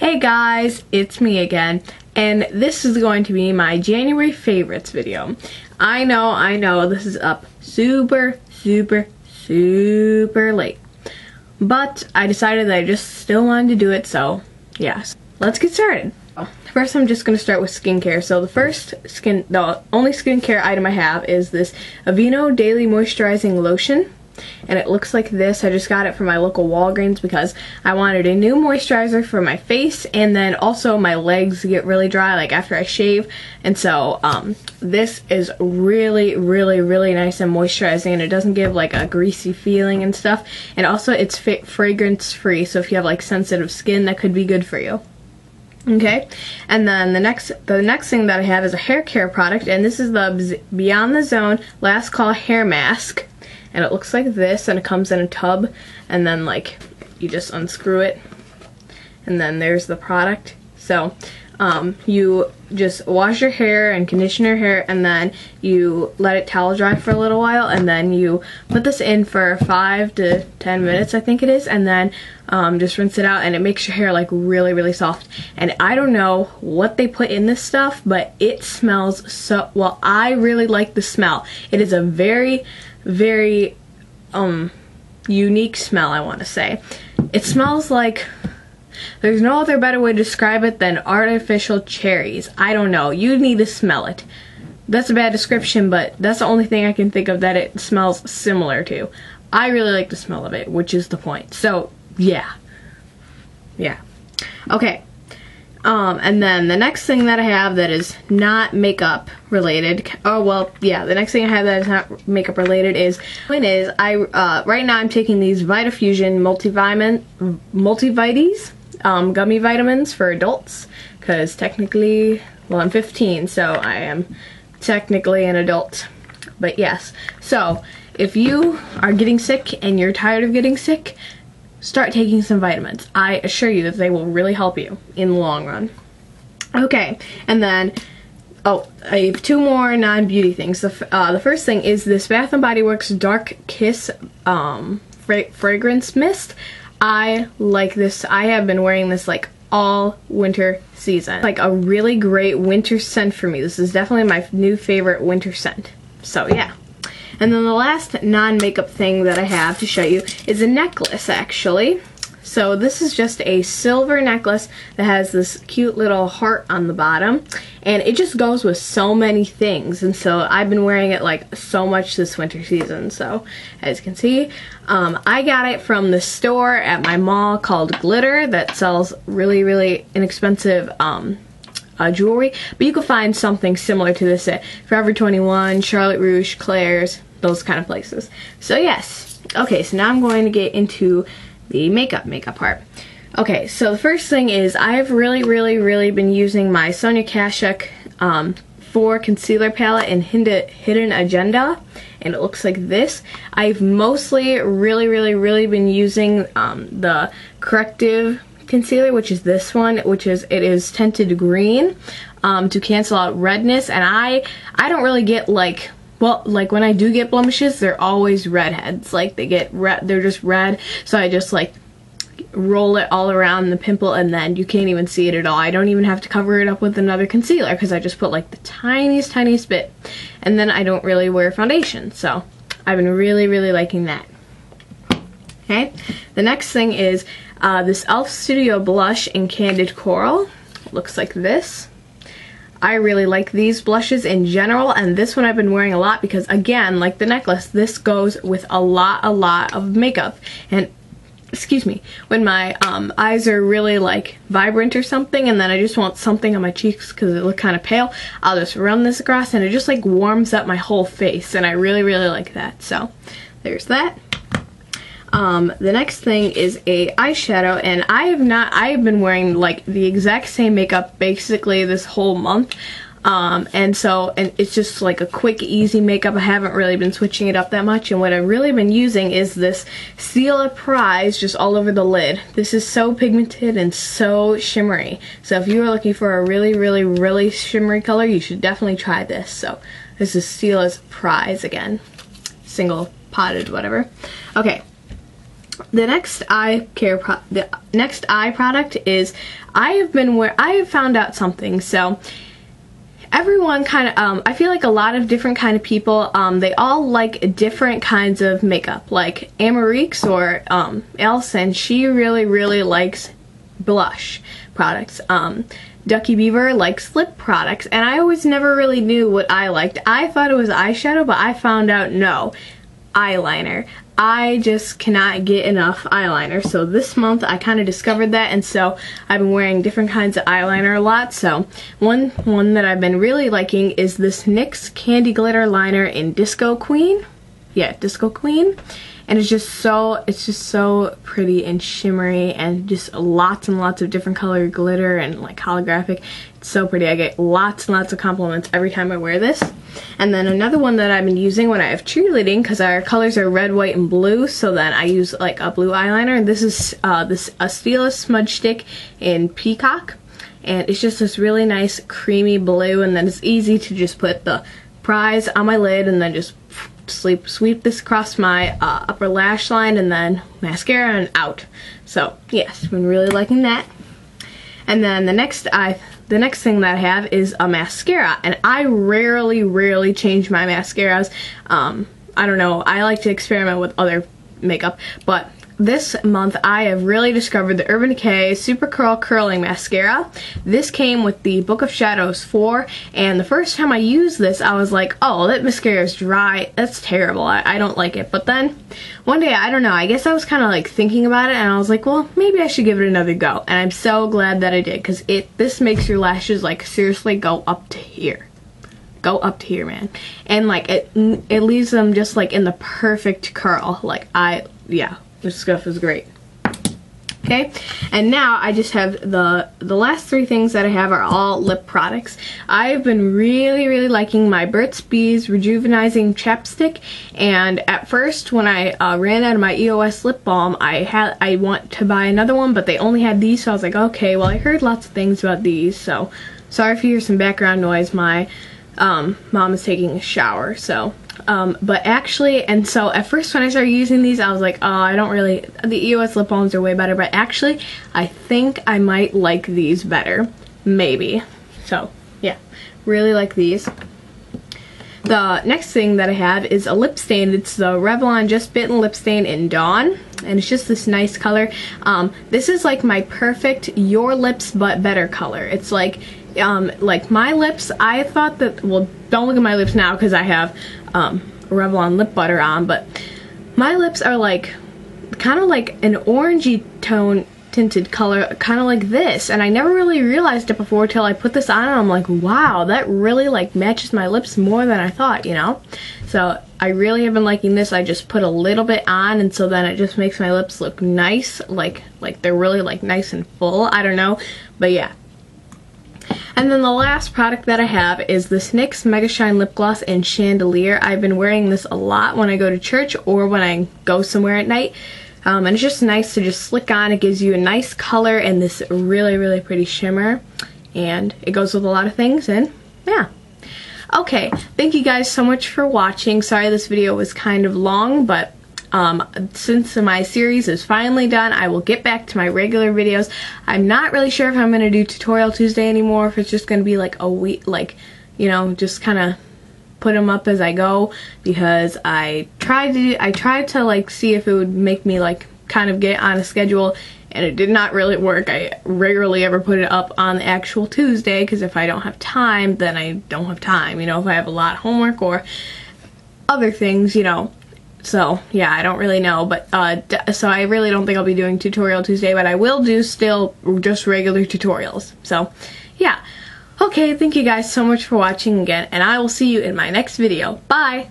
Hey guys, it's me again, and this is going to be my January favorites video. I know, I know, this is up super, super, super late. But I decided that I just still wanted to do it, so yes. Let's get started. First, I'm just going to start with skincare. So the first skin, the only skincare item I have is this Aveeno Daily Moisturizing Lotion and it looks like this. I just got it from my local Walgreens because I wanted a new moisturizer for my face and then also my legs get really dry like after I shave and so um, this is really really really nice and moisturizing and it doesn't give like a greasy feeling and stuff and also it's fragrance free so if you have like sensitive skin that could be good for you. Okay, and then the next the next thing that I have is a hair care product, and this is the Beyond the Zone Last Call Hair Mask and it looks like this and it comes in a tub and then like you just unscrew it. And then there's the product. So um, you just wash your hair and condition your hair and then you let it towel dry for a little while and then you put this in for 5 to 10 minutes I think it is and then um, just rinse it out and it makes your hair like really really soft. And I don't know what they put in this stuff but it smells so well I really like the smell. It is a very very um unique smell I want to say. It smells like there's no other better way to describe it than artificial cherries. I don't know. You need to smell it. That's a bad description but that's the only thing I can think of that it smells similar to. I really like the smell of it which is the point. So yeah. Yeah. Okay. Um, and then the next thing that I have that is not makeup related, oh well, yeah, the next thing I have that is not makeup related is, point is, I, uh, right now I'm taking these Vitafusion multivitamin, multivites, um, gummy vitamins for adults, because technically, well, I'm 15, so I am technically an adult, but yes. So, if you are getting sick and you're tired of getting sick, start taking some vitamins. I assure you that they will really help you in the long run. Okay, and then, oh, I have two more non-beauty things. The, uh, the first thing is this Bath & Body Works Dark Kiss um, fra fragrance mist. I like this. I have been wearing this like all winter season. Like a really great winter scent for me. This is definitely my new favorite winter scent. So yeah. And then the last non-makeup thing that I have to show you is a necklace actually. So this is just a silver necklace that has this cute little heart on the bottom. And it just goes with so many things. And so I've been wearing it like so much this winter season. So as you can see um, I got it from the store at my mall called Glitter that sells really really inexpensive um, uh, jewelry. But you can find something similar to this at Forever 21, Charlotte Russe, Claire's, those kind of places. So yes, okay, so now I'm going to get into the makeup makeup part. Okay, so the first thing is I've really, really, really been using my Sonia Kashuk um, 4 concealer palette in Hidden Agenda, and it looks like this. I've mostly really, really, really been using um, the corrective concealer, which is this one, which is, it is tinted green um, to cancel out redness, and I, I don't really get like well, like when I do get blemishes, they're always redheads. Like they get red, they're just red. So I just like roll it all around the pimple and then you can't even see it at all. I don't even have to cover it up with another concealer because I just put like the tiniest, tiniest bit. And then I don't really wear foundation. So I've been really, really liking that. Okay, the next thing is uh, this e.l.f. Studio Blush in Candid Coral. Looks like this. I really like these blushes in general and this one I've been wearing a lot because again like the necklace this goes with a lot a lot of makeup. And excuse me when my um, eyes are really like vibrant or something and then I just want something on my cheeks because they look kind of pale I'll just run this across and it just like warms up my whole face and I really really like that. So there's that um, the next thing is a eyeshadow and I have not, I have been wearing like the exact same makeup basically this whole month. Um, and so, and it's just like a quick, easy makeup. I haven't really been switching it up that much. And what I've really been using is this Stila Prize just all over the lid. This is so pigmented and so shimmery. So if you are looking for a really, really, really shimmery color, you should definitely try this. So this is Stila's Prize again. Single potted, whatever. Okay, the next eye care pro the next eye product is I have been where I have found out something. So everyone kind of um, I feel like a lot of different kind of people um, they all like different kinds of makeup like Amarixe or um, Elson she really really likes blush products. Um, Ducky Beaver likes lip products and I always never really knew what I liked. I thought it was eyeshadow but I found out no eyeliner I just cannot get enough eyeliner. So this month I kind of discovered that and so I've been wearing different kinds of eyeliner a lot. So one one that I've been really liking is this NYX Candy Glitter Liner in Disco Queen. Yeah, Disco Queen and it's just so it's just so pretty and shimmery and just lots and lots of different color glitter and like holographic. It's so pretty. I get lots and lots of compliments every time I wear this. And then another one that I've been using when I have cheerleading because our colors are red white and blue so then I use like a blue eyeliner. And this is uh, this a Stila smudge stick in peacock. And it's just this really nice creamy blue and then it's easy to just put the prize on my lid and then just sleep, sweep this across my uh, upper lash line and then mascara and out. So yes, been really liking that. And then the next I the next thing that I have is a mascara and I rarely rarely change my mascaras. Um, I don't know, I like to experiment with other makeup, but this month I have really discovered the Urban Decay Super Curl Curling Mascara. This came with the Book of Shadows 4 and the first time I used this I was like, oh that mascara is dry, that's terrible, I, I don't like it. But then one day, I don't know, I guess I was kind of like thinking about it and I was like, well maybe I should give it another go. And I'm so glad that I did because it this makes your lashes like seriously go up to here go up to here man and like it it leaves them just like in the perfect curl like I yeah this stuff is great. Okay, and now I just have the the last three things that I have are all lip products. I've been really, really liking my Burt's Bees Rejuvenizing Chapstick, and at first when I uh, ran out of my EOS lip balm, I had I want to buy another one, but they only had these, so I was like, okay, well I heard lots of things about these, so sorry if you hear some background noise. My um, mom is taking a shower, so um, but actually, and so at first when I started using these, I was like, oh, I don't really, the EOS lip balms are way better, but actually, I think I might like these better. Maybe. So, yeah, really like these. The next thing that I have is a lip stain. It's the Revlon Just Bitten Lip Stain in Dawn. And it's just this nice color. Um, this is like my perfect Your Lips But Better color. It's like, um, like my lips, I thought that, well, don't look at my lips now because I have um, Revlon lip butter on, but my lips are like kind of like an orangey tone tinted color, kind of like this. And I never really realized it before till I put this on and I'm like, wow, that really like matches my lips more than I thought, you know? So I really have been liking this. I just put a little bit on and so then it just makes my lips look nice, like like they're really like nice and full. I don't know, but yeah. And then the last product that I have is this NYX Mega Shine Lip Gloss in Chandelier. I've been wearing this a lot when I go to church or when I go somewhere at night. Um, and it's just nice to just slick on. It gives you a nice color and this really, really pretty shimmer. And it goes with a lot of things and yeah. Okay, thank you guys so much for watching. Sorry this video was kind of long, but um, since my series is finally done, I will get back to my regular videos. I'm not really sure if I'm going to do Tutorial Tuesday anymore, if it's just going to be like a week, like, you know, just kind of put them up as I go because I tried to, I tried to like see if it would make me like kind of get on a schedule and it did not really work. I rarely ever put it up on the actual Tuesday because if I don't have time, then I don't have time. You know, if I have a lot of homework or other things, you know, so yeah I don't really know but uh, so I really don't think I'll be doing tutorial Tuesday but I will do still just regular tutorials. So yeah. Okay thank you guys so much for watching again and I will see you in my next video. Bye